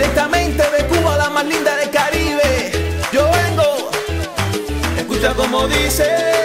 Directamente de Cuba, la más linda del Caribe. Yo vengo, escucha como dice.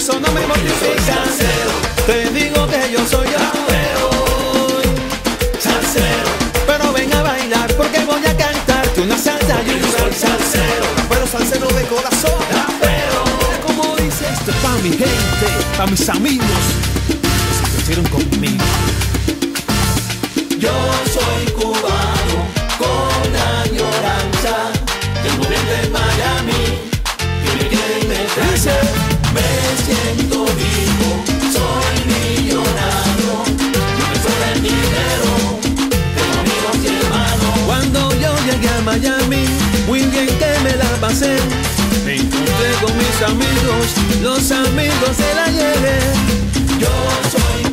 eso no me mortifica. Te digo que yo soy yo. Salsero. Pero ven a bailar porque voy a cantarte una salsa y un sol salsero. Pero salsero de corazón. Pero como dice esto para mi gente, para mis amigos que se hicieron conmigo. Yo soy Miami, muy bien que me la pasé. Me encontré con mis amigos, los amigos del ayer. Yo soy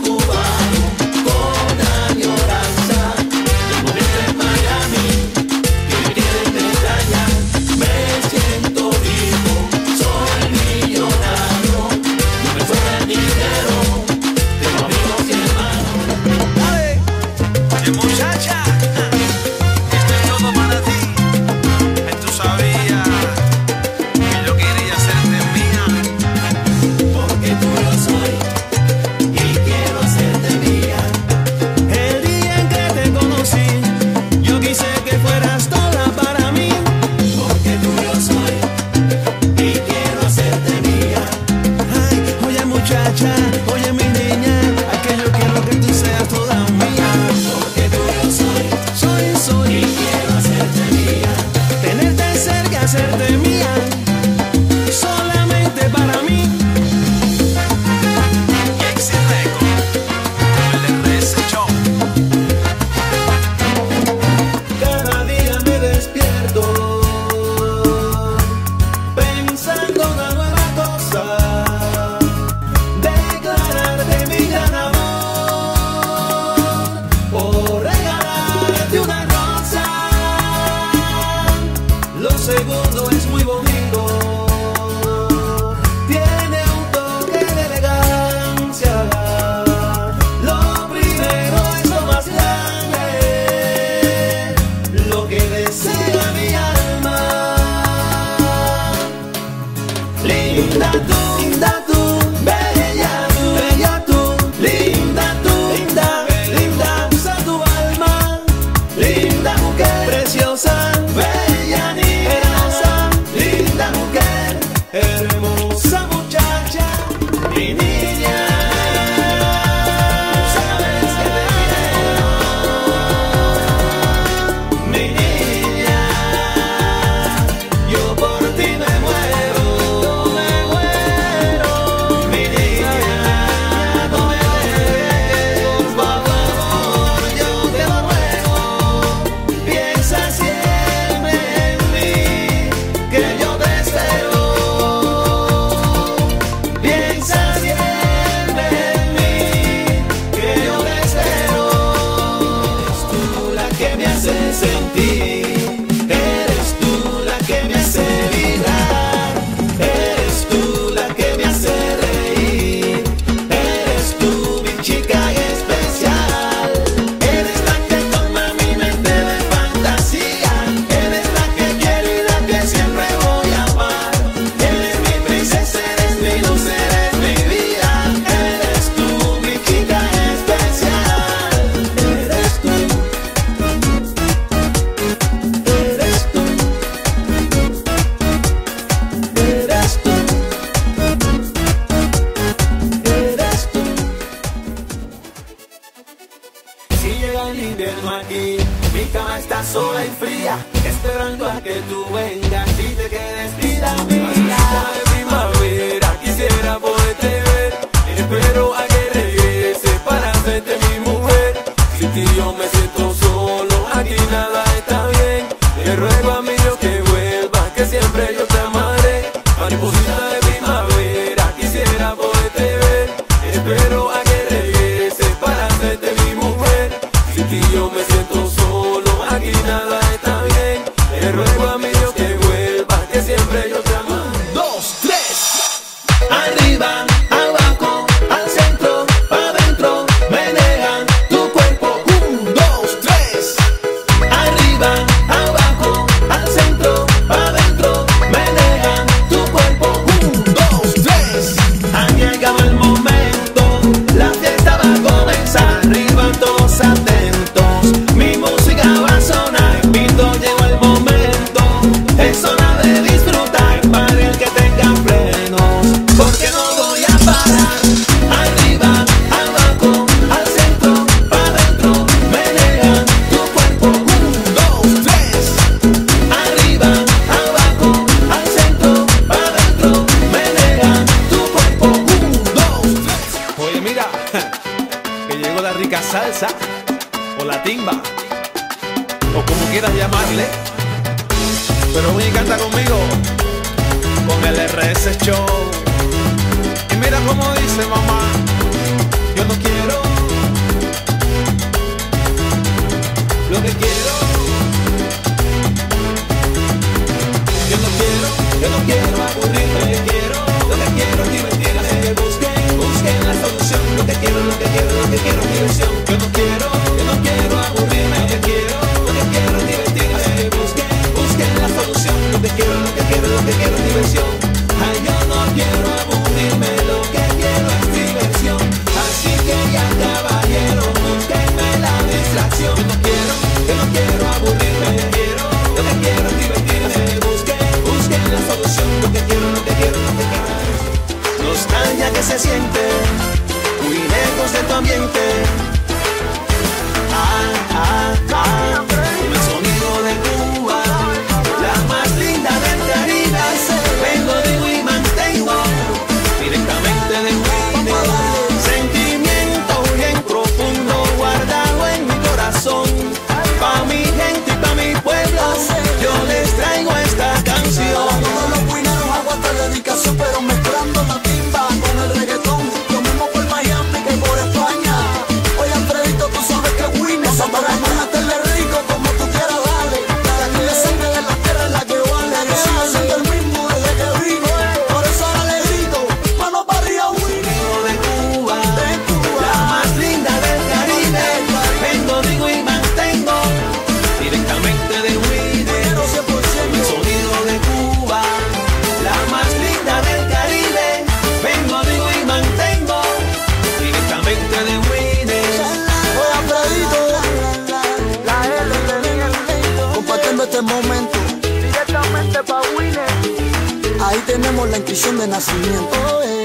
invierno aquí. Mi cama está sola y fría, esperando a que tú vengas y te quedes vida mía. de primavera, quisiera poderte ver, espero a que regreses para hacerte mi mujer. si ti yo me siento solo, aquí nada está bien, te Te ruego o la timba o como quieras llamarle. Pero ven y canta conmigo con el RS Show. Y mira como dice mamá, yo no quiero lo que quiero. Yo no quiero, yo no quiero aburrirme. que se siente, muy lejos de tu ambiente. tenemos la intuición de nacimiento.